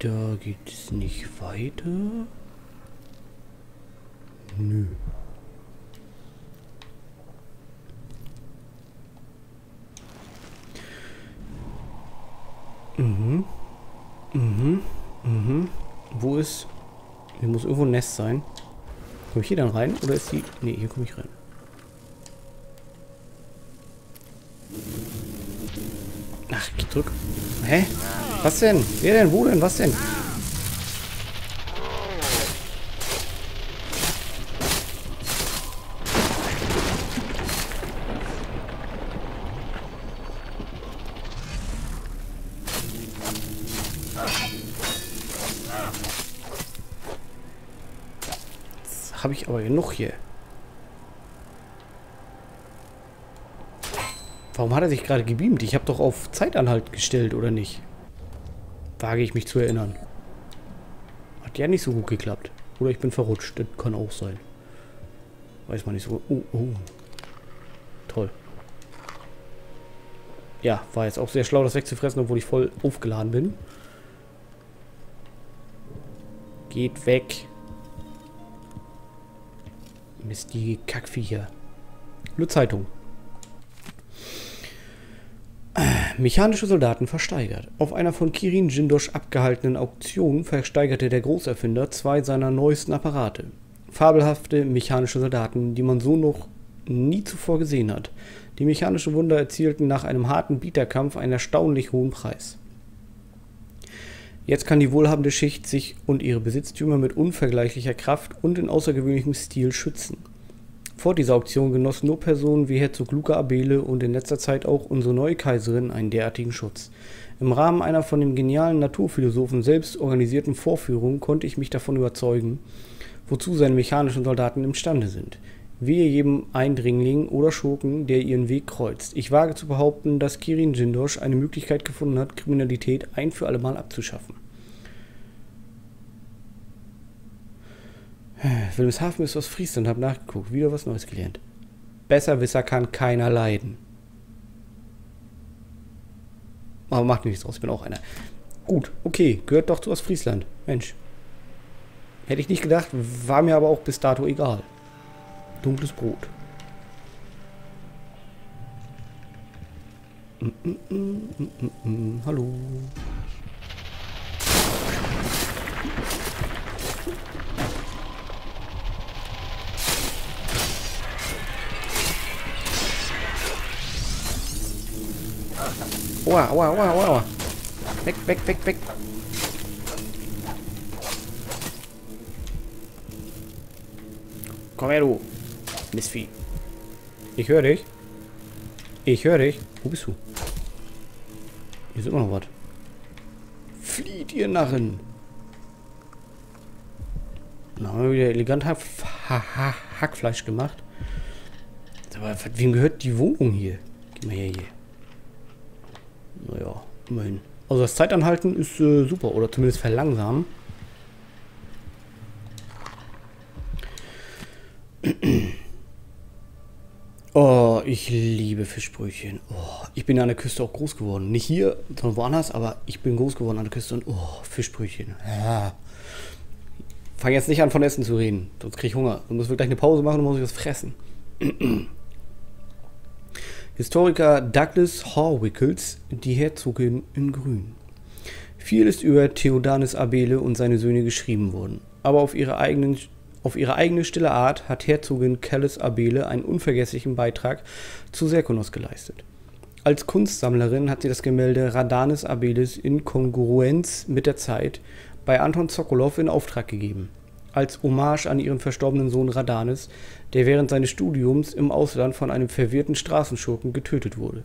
Da geht es nicht weiter. Nö. Mhm. Mhm. Mhm. Wo ist... Hier muss irgendwo ein Nest sein. Komme ich hier dann rein? Oder ist die... Ne, hier komme ich rein. Ach, zurück. Hä? Was denn? Wer denn? Wo denn? Was denn? habe ich aber genug hier. Warum hat er sich gerade gebeamt? Ich habe doch auf Zeitanhalt gestellt, oder nicht? Wage ich mich zu erinnern. Hat ja nicht so gut geklappt. Oder ich bin verrutscht. Das kann auch sein. Weiß man nicht so. Oh, oh. Toll. Ja, war jetzt auch sehr schlau, das wegzufressen, obwohl ich voll aufgeladen bin. Geht weg. Mist, die Kackviecher. Nur Zeitung. Mechanische Soldaten versteigert. Auf einer von Kirin Jindosh abgehaltenen Auktion versteigerte der Großerfinder zwei seiner neuesten Apparate. Fabelhafte mechanische Soldaten, die man so noch nie zuvor gesehen hat. Die mechanischen Wunder erzielten nach einem harten Bieterkampf einen erstaunlich hohen Preis. Jetzt kann die wohlhabende Schicht sich und ihre Besitztümer mit unvergleichlicher Kraft und in außergewöhnlichem Stil schützen. Vor dieser Auktion genossen nur Personen wie Herzog Luca Abele und in letzter Zeit auch unsere neue Kaiserin einen derartigen Schutz. Im Rahmen einer von dem genialen Naturphilosophen selbst organisierten Vorführung konnte ich mich davon überzeugen, wozu seine mechanischen Soldaten imstande sind. Wehe jedem Eindringling oder Schurken, der ihren Weg kreuzt. Ich wage zu behaupten, dass Kirin Jindosh eine Möglichkeit gefunden hat, Kriminalität ein für allemal abzuschaffen. Wilhelmshaven ist aus Friesland, hab nachgeguckt. Wieder was Neues gelernt. Besserwisser kann keiner leiden. Aber macht nichts draus, ich bin auch einer. Gut, okay, gehört doch zu Ostfriesland. Mensch. Hätte ich nicht gedacht, war mir aber auch bis dato egal. Dunkles Brot. Mm -mm -mm Hallo. Aua, aua, aua, aua. Weg, weg, weg, weg. Komm her, du. Mistvieh. Ich höre dich. Ich höre dich. Wo bist du? Hier ist immer noch was. Flieht, ihr Narren. Dann haben wir wieder elegant Hack Hackfleisch gemacht. Aber wem gehört die Wohnung hier? Geh mal her hier. Naja, immerhin. Also das Zeitanhalten ist äh, super. Oder zumindest verlangsamen. Oh, ich liebe Fischbrötchen. Oh, ich bin an der Küste auch groß geworden. Nicht hier, sondern woanders, aber ich bin groß geworden an der Küste und oh, Fischbrötchen. Ja. Fang jetzt nicht an von Essen zu reden, sonst kriege ich Hunger. Dann müssen wir gleich eine Pause machen und muss ich was fressen. Historiker Douglas Horwickels, die Herzogin in Grün. Viel ist über Theodanis Abele und seine Söhne geschrieben worden, aber auf ihre eigenen auf ihre eigene stille Art hat Herzogin Kellis Abele einen unvergesslichen Beitrag zu Serkonos geleistet. Als Kunstsammlerin hat sie das Gemälde Radanes Abeles in Kongruenz mit der Zeit bei Anton Sokolov in Auftrag gegeben. Als Hommage an ihren verstorbenen Sohn Radanes, der während seines Studiums im Ausland von einem verwirrten Straßenschurken getötet wurde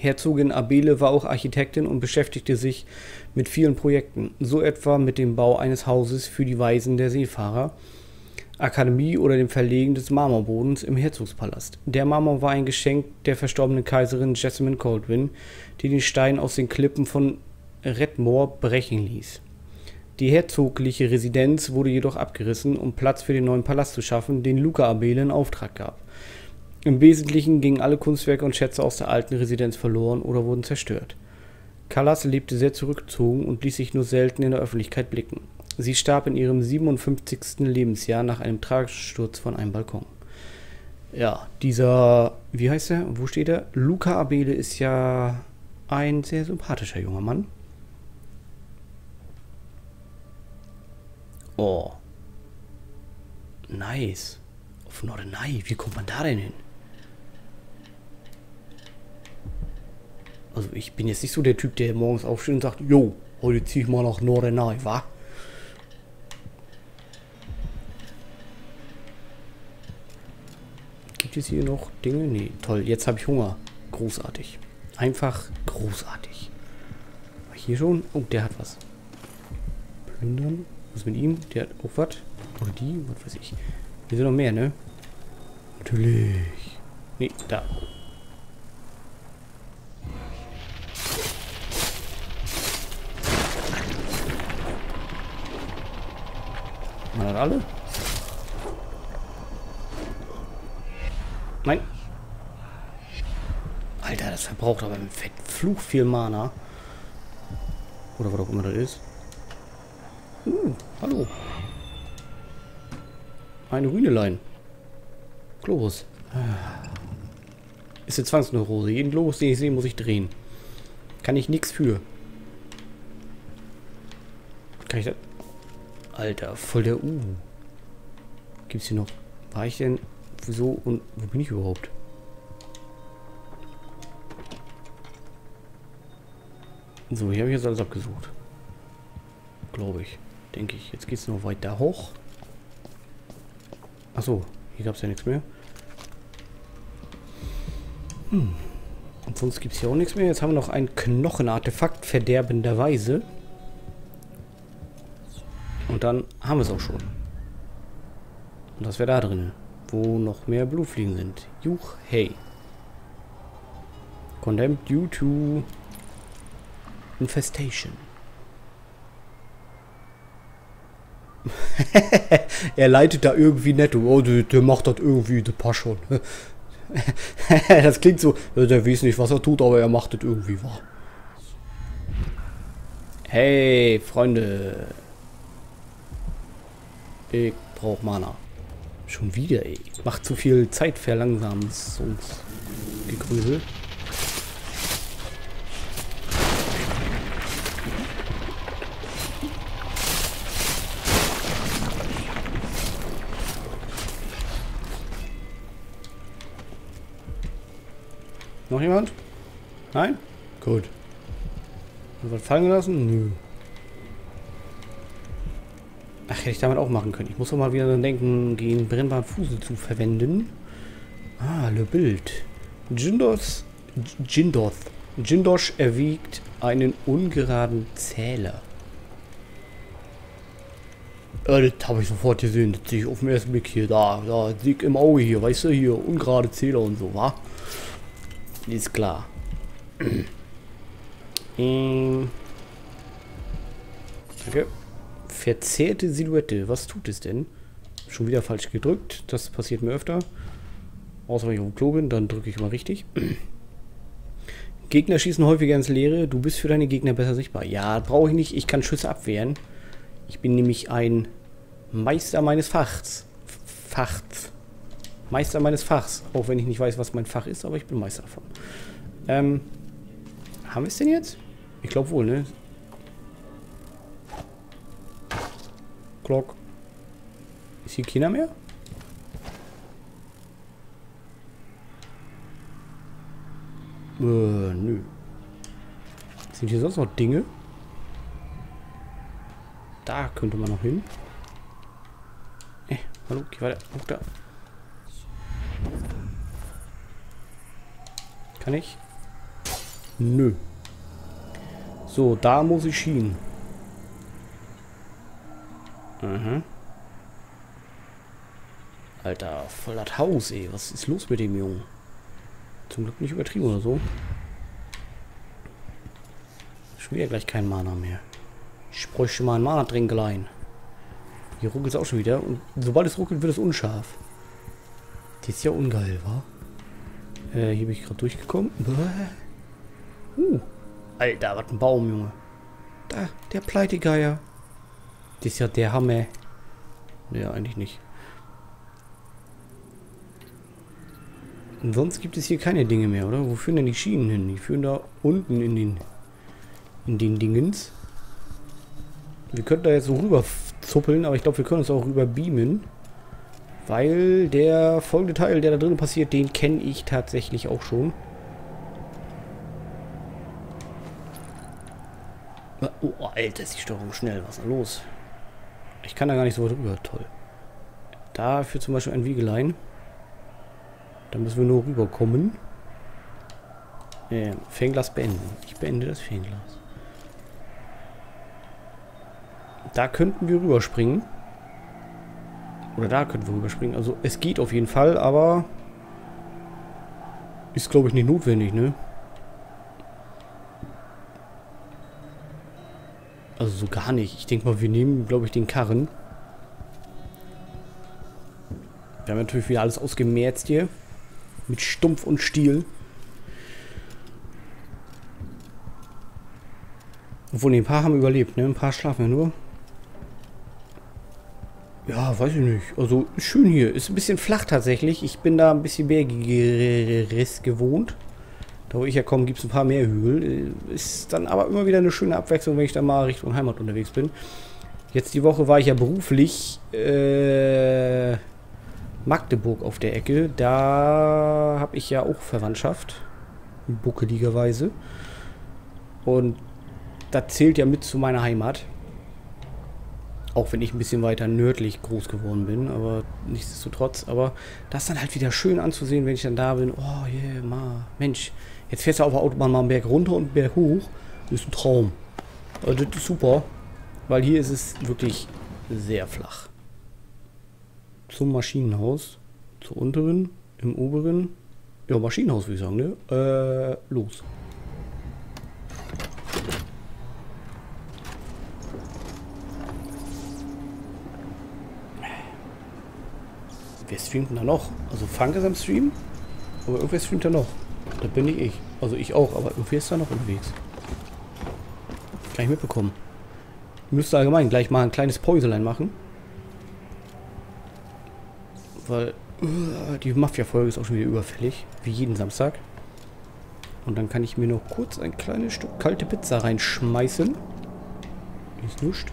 Herzogin Abele war auch Architektin und beschäftigte sich mit vielen Projekten, so etwa mit dem Bau eines Hauses für die Waisen der Seefahrer, Akademie oder dem Verlegen des Marmorbodens im Herzogspalast. Der Marmor war ein Geschenk der verstorbenen Kaiserin Jessamine Caldwin, die den Stein aus den Klippen von Redmore brechen ließ. Die herzogliche Residenz wurde jedoch abgerissen, um Platz für den neuen Palast zu schaffen, den Luca Abele in Auftrag gab. Im Wesentlichen gingen alle Kunstwerke und Schätze aus der alten Residenz verloren oder wurden zerstört. Callas lebte sehr zurückgezogen und ließ sich nur selten in der Öffentlichkeit blicken. Sie starb in ihrem 57. Lebensjahr nach einem tragischen Sturz von einem Balkon. Ja, dieser, wie heißt er? Wo steht er? Luca Abele ist ja ein sehr sympathischer junger Mann. Oh. Nice. Auf Norderney. Wie kommt man da denn hin? Also ich bin jetzt nicht so der Typ, der morgens aufsteht und sagt, Jo, heute zieh ich mal nach Norderney, wa? Gibt es hier noch Dinge? Nee, toll. Jetzt habe ich Hunger. Großartig. Einfach großartig. Hier schon? Oh, der hat was. Plündern. Was mit ihm? Der hat auch was. Oder die? Was weiß ich. Hier sind noch mehr, ne? Natürlich. Nee, da. Man hat alle? Nein. Alter, das verbraucht aber im Fluch viel Mana. Oder was auch immer das ist. Uh, hallo. Eine Rühnelein. Globus. Ist eine Zwangsneurose. Jeden Globus, den ich sehe, muss ich drehen. Kann ich nichts für. Kann ich das... Alter, voll der U. Gibt's hier noch... War ich denn... Wieso und... Wo bin ich überhaupt? So, hier habe ich jetzt alles abgesucht. Glaube ich. Denke ich. Jetzt geht es noch weiter hoch. Achso, hier gab es ja nichts mehr. Hm. Und sonst gibt es hier auch nichts mehr. Jetzt haben wir noch ein Knochenartefakt verderbenderweise. Und dann haben wir es auch schon. Und das wäre da drin, wo noch mehr Blutfliegen sind. Juch, hey. Condemned due to Infestation. er leitet da irgendwie netto. Oh, der, der macht das irgendwie, der passt schon. das klingt so, der weiß nicht, was er tut, aber er macht das irgendwie wahr. Hey, Freunde. Ich brauch Mana. Schon wieder, ey. Macht zu viel Zeit verlangsamungsgegrüsel. Noch jemand? Nein? Gut. Was fallen lassen? Nö. Ach, hätte ich damit auch machen können. Ich muss doch mal wieder dann denken, den brennbaren Fusel zu verwenden. Ah, Le Bild. Jindos. Jindoth. Jindosh erwiegt einen ungeraden Zähler. Äh, das habe ich sofort gesehen. Das sehe ich auf den ersten Blick hier. Da, da, Sieg im Auge hier. Weißt du, hier, ungerade Zähler und so, wa? Ist klar. ähm. Okay. Verzerrte Silhouette. Was tut es denn? Schon wieder falsch gedrückt. Das passiert mir öfter. Außer wenn ich auf dem Klo bin, dann drücke ich immer richtig. Gegner schießen häufiger ins Leere. Du bist für deine Gegner besser sichtbar. Ja, brauche ich nicht. Ich kann Schüsse abwehren. Ich bin nämlich ein Meister meines Fachs. Fachs. Meister meines Fachs. Auch wenn ich nicht weiß, was mein Fach ist, aber ich bin Meister davon. Ähm, haben wir es denn jetzt? Ich glaube wohl, ne? Glock. Ist hier keiner mehr? Äh, nö. Sind hier sonst noch Dinge? Da könnte man noch hin. Eh, hallo, geh weiter. Hoch da. Kann ich? Nö. So, da muss ich hin. Mhm. Alter, voll das Haus, ey. Was ist los mit dem Jungen? Zum Glück nicht übertrieben oder so. Schon wieder gleich kein Mana mehr. Ich bräuchte mal ein Mana-Trinklein. Hier ruckelt es auch schon wieder. Und sobald es ruckelt, wird es unscharf. Die ist ja ungeil, wa? Äh, hier bin ich gerade durchgekommen. Uh. Alter, was ein Baum, Junge. Da, der Pleitegeier. Das ist ja der Hammer. Ja, eigentlich nicht. Und sonst gibt es hier keine Dinge mehr, oder? Wo führen denn die Schienen hin? Die führen da unten in den in den Dingens. Wir könnten da jetzt so rüber zuppeln, aber ich glaube, wir können uns auch rüber beamen. Weil der folgende Teil, der da drin passiert, den kenne ich tatsächlich auch schon. Oh, Alter, ist die Steuerung schnell. Was ist da los? Ich kann da gar nicht so weit rüber. Toll. Dafür zum Beispiel ein Wiegelein. Da müssen wir nur rüberkommen. Äh, Fernglas beenden. Ich beende das Fernglas. Da könnten wir rüberspringen. Oder da könnten wir rüberspringen. Also es geht auf jeden Fall, aber ist glaube ich nicht notwendig, ne? Also so gar nicht. Ich denke mal, wir nehmen, glaube ich, den Karren. Wir haben natürlich wieder alles ausgemerzt hier. Mit Stumpf und Stiel. Obwohl, nee, ein paar haben überlebt, ne? Ein paar schlafen ja nur. Weiß ich nicht. Also, schön hier. Ist ein bisschen flach tatsächlich. Ich bin da ein bisschen bergiges gewohnt. Da wo ich ja komme, gibt es ein paar mehr Hügel. Ist dann aber immer wieder eine schöne Abwechslung, wenn ich dann mal Richtung Heimat unterwegs bin. Jetzt die Woche war ich ja beruflich äh, Magdeburg auf der Ecke. Da habe ich ja auch Verwandtschaft. Buckeligerweise. Und das zählt ja mit zu meiner Heimat. Auch wenn ich ein bisschen weiter nördlich groß geworden bin, aber nichtsdestotrotz. Aber das dann halt wieder schön anzusehen, wenn ich dann da bin. Oh, yeah, ma. Mensch, jetzt fährst du auf der Autobahn mal einen Berg runter und einen Berg hoch. Das ist ein Traum. Also das ist super. Weil hier ist es wirklich sehr flach. Zum Maschinenhaus. Zur unteren, im oberen. Ja, Maschinenhaus würde ich sagen, ne? Äh, los. Wer streamt denn da noch? Also Funk ist am Stream, aber irgendwer streamt da noch. Da bin ich ich. Also ich auch, aber irgendwie ist da noch unterwegs. Gleich mitbekommen. Ich müsste allgemein gleich mal ein kleines Päuselein machen. Weil uh, die Mafia-Folge ist auch schon wieder überfällig. Wie jeden Samstag. Und dann kann ich mir noch kurz ein kleines Stück kalte Pizza reinschmeißen. Ist nichts.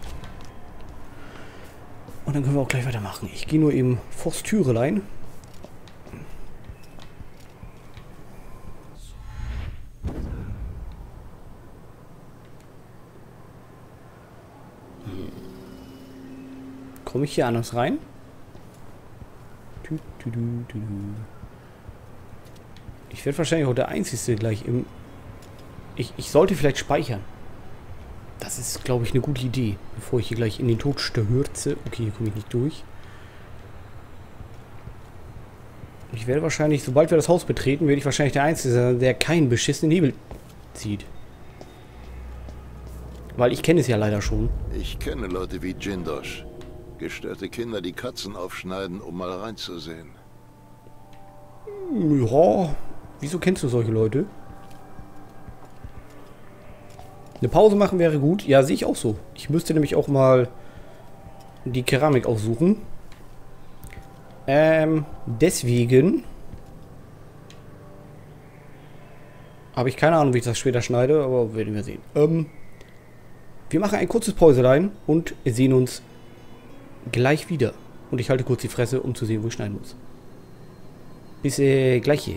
Und dann können wir auch gleich weitermachen. Ich gehe nur eben vors Türelein. Komme ich hier anders rein? Ich werde wahrscheinlich auch der Einzige gleich im... Ich, ich sollte vielleicht speichern. Das ist, glaube ich, eine gute Idee. Bevor ich hier gleich in den Tod stürze. Okay, hier komme ich nicht durch. Ich werde wahrscheinlich, sobald wir das Haus betreten, werde ich wahrscheinlich der Einzige sein, der keinen beschissenen Hebel zieht. Weil ich kenne es ja leider schon. Ich kenne Leute wie Jindosh. Gestörte Kinder, die Katzen aufschneiden, um mal reinzusehen. Ja, wieso kennst du solche Leute? Eine Pause machen wäre gut. Ja, sehe ich auch so. Ich müsste nämlich auch mal die Keramik aussuchen. Ähm, deswegen habe ich keine Ahnung, wie ich das später schneide, aber werden wir sehen. Ähm, wir machen ein kurzes Päuselein und sehen uns gleich wieder. Und ich halte kurz die Fresse, um zu sehen, wo ich schneiden muss. Bis äh, gleich. Hier.